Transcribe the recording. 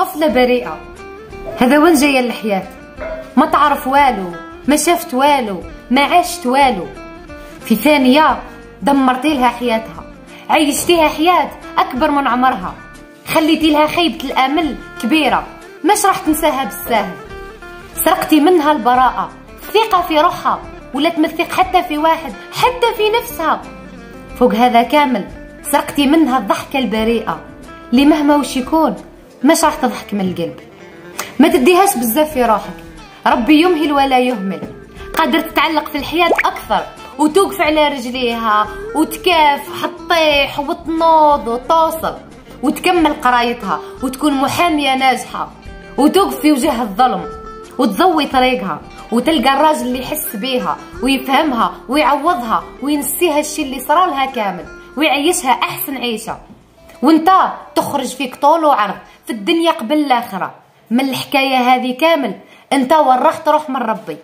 طفلة بريئة. هذا وين جاية الحياة ما تعرف والو ما شافت والو ما عاشت والو. في ثانية دمرتي لها حياتها. عيشتيها حياة أكبر من عمرها. خليتي لها خيبة الأمل كبيرة. مش راح تنساها بالساهل سرقتي منها البراءة. الثقة في روحها. ولا تمثق حتى في واحد حتى في نفسها. فوق هذا كامل سرقتي منها الضحكة البريئة. اللي مهما وش يكون مش راح تضحك من القلب. ما تديهاش بزاف في روحك. ربي يمهل ولا يهمل. قادر تتعلق في الحياة أكثر. وتوقف على رجليها وتكاف حطيح وتنوض وتوصل. وتكمل قرايتها وتكون محامية ناجحة. وتوقف في وجه الظلم. وتزوي طريقها. وتلقى الراجل اللي يحس بيها ويفهمها ويعوضها وينسيها الشي اللي صرالها كامل ويعيشها أحسن عيشة. وانت تخرج فيك طول وعرض في الدنيا قبل الآخرة. من الحكاية هذه كامل. انت وين راح تروح من ربي.